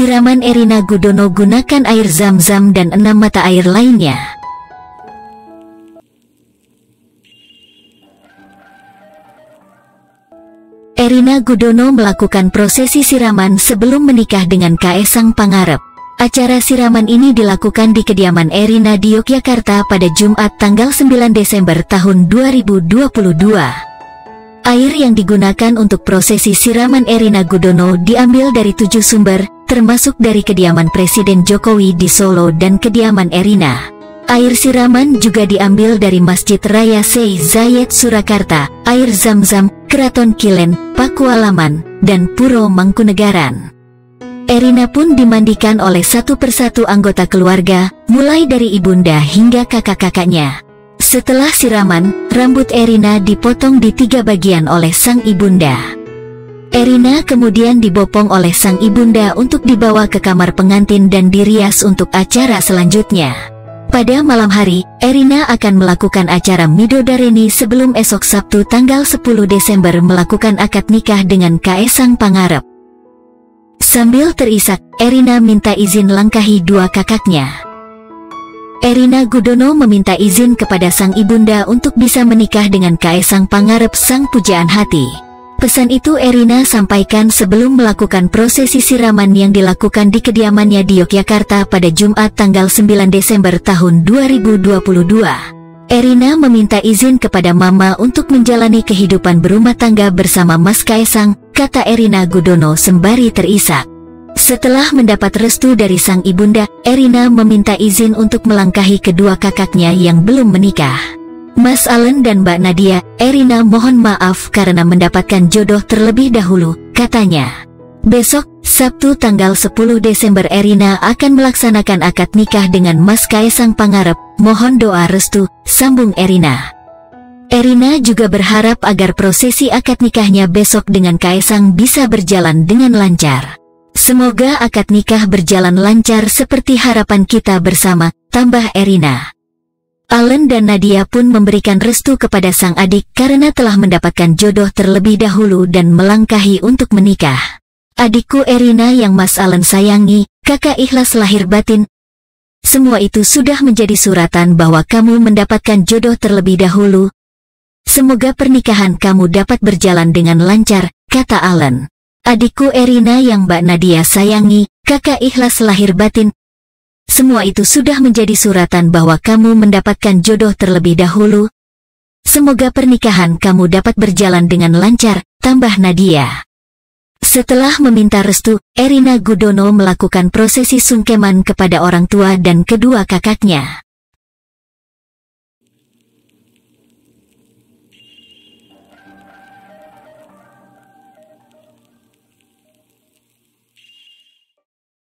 Siraman Erina Gudono gunakan air zam-zam dan enam mata air lainnya. Erina Gudono melakukan prosesi siraman sebelum menikah dengan Kaesang Pangarep. Acara siraman ini dilakukan di kediaman Erina di Yogyakarta pada Jumat tanggal 9 Desember tahun 2022. Air yang digunakan untuk prosesi siraman Erina Gudono diambil dari tujuh sumber, termasuk dari kediaman Presiden Jokowi di Solo dan kediaman Erina. Air siraman juga diambil dari Masjid Raya Sei Zayed Surakarta, air zam-zam, Keraton Kilen, Pakualaman, dan Puro Mangkunegaran. Erina pun dimandikan oleh satu persatu anggota keluarga, mulai dari ibunda hingga kakak-kakaknya. Setelah siraman, rambut Erina dipotong di tiga bagian oleh sang ibunda. Erina kemudian dibopong oleh sang ibunda untuk dibawa ke kamar pengantin dan dirias untuk acara selanjutnya. Pada malam hari, Erina akan melakukan acara Midodareni sebelum esok Sabtu tanggal 10 Desember melakukan akad nikah dengan Kaesang Pangarep. Sambil terisak, Erina minta izin langkahi dua kakaknya. Erina Gudono meminta izin kepada sang ibunda untuk bisa menikah dengan Kaesang Pangarep sang pujaan hati. Pesan itu Erina sampaikan sebelum melakukan prosesi siraman yang dilakukan di kediamannya di Yogyakarta pada Jumat tanggal 9 Desember tahun 2022. Erina meminta izin kepada mama untuk menjalani kehidupan berumah tangga bersama Mas Kaesang, kata Erina Gudono sembari terisak. Setelah mendapat restu dari sang ibunda, Erina meminta izin untuk melangkahi kedua kakaknya yang belum menikah. Mas Allen dan Mbak Nadia, Erina mohon maaf karena mendapatkan jodoh terlebih dahulu, katanya. Besok, Sabtu tanggal 10 Desember Erina akan melaksanakan akad nikah dengan Mas Kaisang Pangarep, mohon doa restu, sambung Erina. Erina juga berharap agar prosesi akad nikahnya besok dengan Kaisang bisa berjalan dengan lancar. Semoga akad nikah berjalan lancar seperti harapan kita bersama, tambah Erina. Allen dan Nadia pun memberikan restu kepada sang adik karena telah mendapatkan jodoh terlebih dahulu dan melangkahi untuk menikah. Adikku Erina yang Mas Allen sayangi, kakak ikhlas lahir batin. Semua itu sudah menjadi suratan bahwa kamu mendapatkan jodoh terlebih dahulu, Semoga pernikahan kamu dapat berjalan dengan lancar, kata Alan. Adikku Erina yang Mbak Nadia sayangi, kakak ikhlas lahir batin. Semua itu sudah menjadi suratan bahwa kamu mendapatkan jodoh terlebih dahulu. Semoga pernikahan kamu dapat berjalan dengan lancar, tambah Nadia. Setelah meminta restu, Erina Gudono melakukan prosesi sungkeman kepada orang tua dan kedua kakaknya.